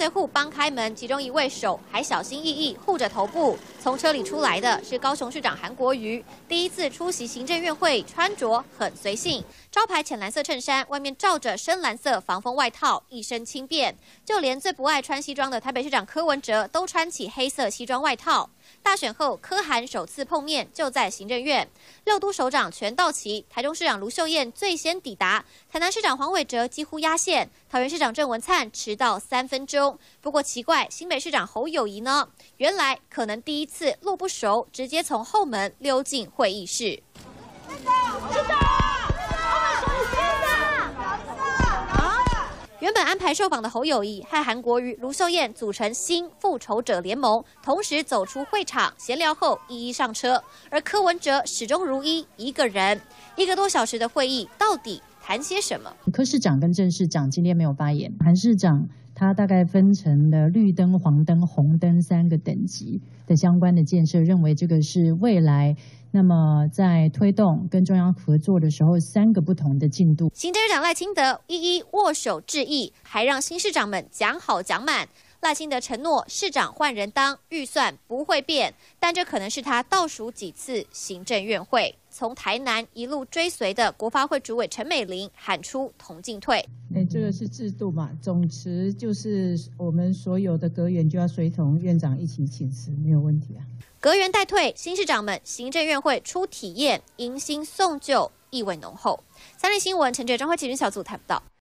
随扈帮开门，其中一位手还小心翼翼护着头部。从车里出来的是高雄市长韩国瑜，第一次出席行政院会，穿着很随性，招牌浅蓝色衬衫，外面罩着深蓝色防风外套，一身轻便。就连最不爱穿西装的台北市长柯文哲，都穿起黑色西装外套。大选后，柯韩首次碰面就在行政院，六都首长全到齐。台中市长卢秀燕最先抵达，台南市长黄伟哲几乎压线，桃园市长郑文灿迟到三分钟。不过奇怪，新北市长侯友谊呢？原来可能第一次路不熟，直接从后门溜进会议室。原本安排受访的侯友谊和韩国瑜、卢秀燕组成新复仇者联盟，同时走出会场闲聊后一一上车。而柯文哲始终如一，一个人。一个多小时的会议，到底谈些什么？柯市长跟郑市长今天没有发言，韩市长他大概分成了绿灯、黄灯、红灯三个等级的相关的建设，认为这个是未来。那么在推动跟中央合作的时候，三个不同的进度。行政长赖清德一一握手致意，还让新市长们讲好讲满。赖清德承诺市长换人当，预算不会变，但这可能是他倒数几次行政院会。从台南一路追随的国发会主委陈美玲喊出同进退。哎，这个是制度嘛？总辞就是我们所有的阁员就要随同院长一起请辞，没有问题啊。阁员代退，新市长们行政院会出体验，迎新送旧，意味浓厚。三立新闻陈觉张慧启云小组谈不到。